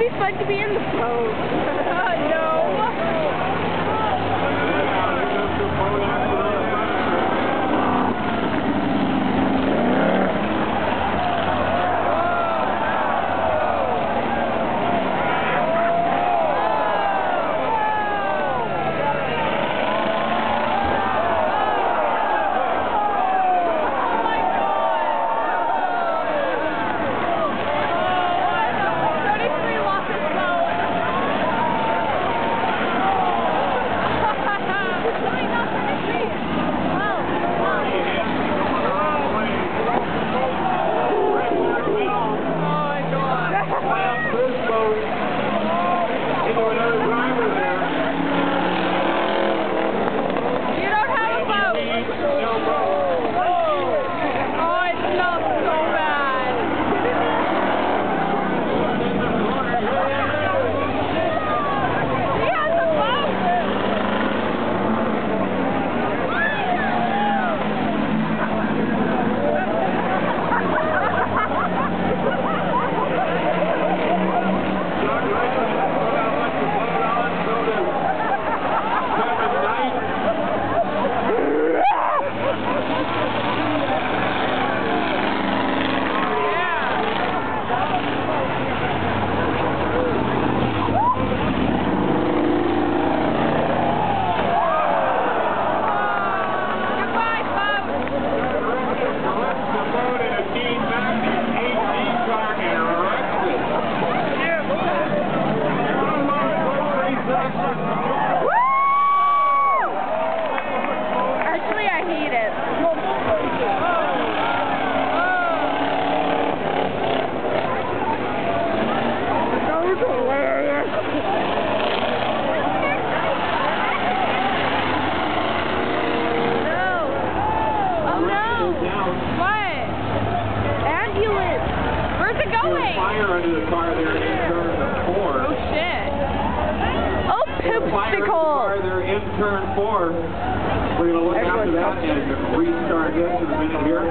be fun to be in the boat. no. Fire under the car there in turn four. Oh, shit. Oh, under the car there in turn four. We're going to look after that and restart this in a minute here.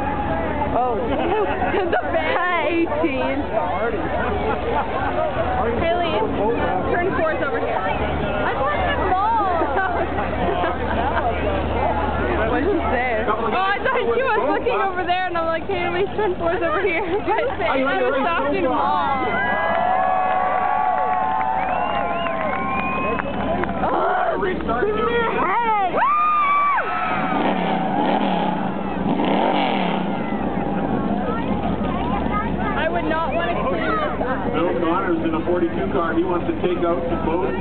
Oh, the bad 18. Haley, turn four's over here. I want the ball. what you say? Oh, I thought she was looking over there, and I'm like, Haley, turn four's over here. But I was race talking so to far. mom. Oh, Restart this is two. your head. I would not want to clean this up. Bill Connors in a 42 car. He wants to take out the boat.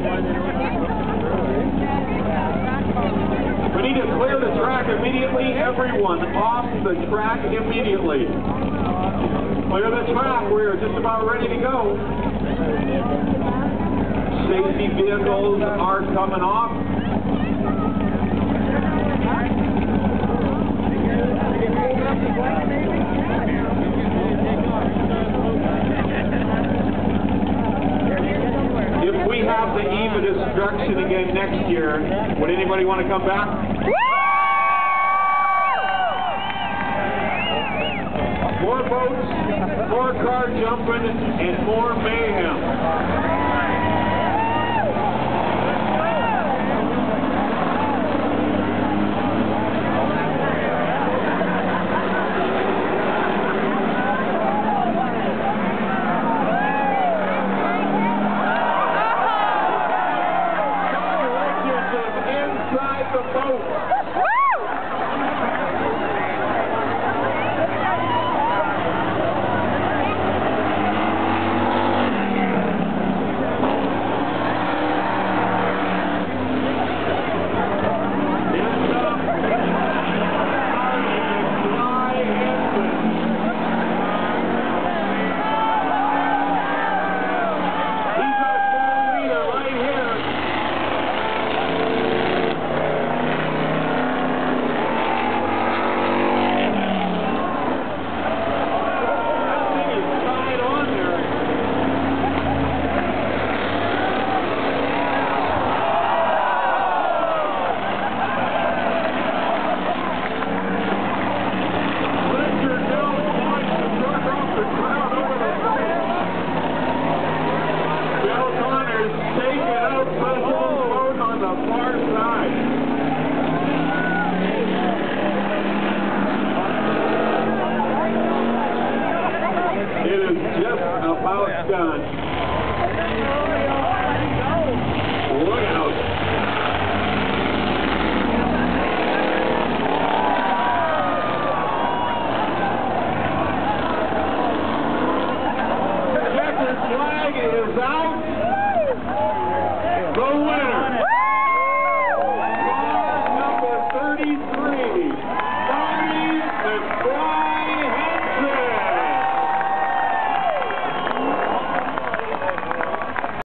We need to clear the track immediately. Everyone off the track immediately. Clear the track. We're just about ready to go. Safety vehicles are coming off. Next would anybody want to come back? More boats, more car jumping, and more mayhem. done.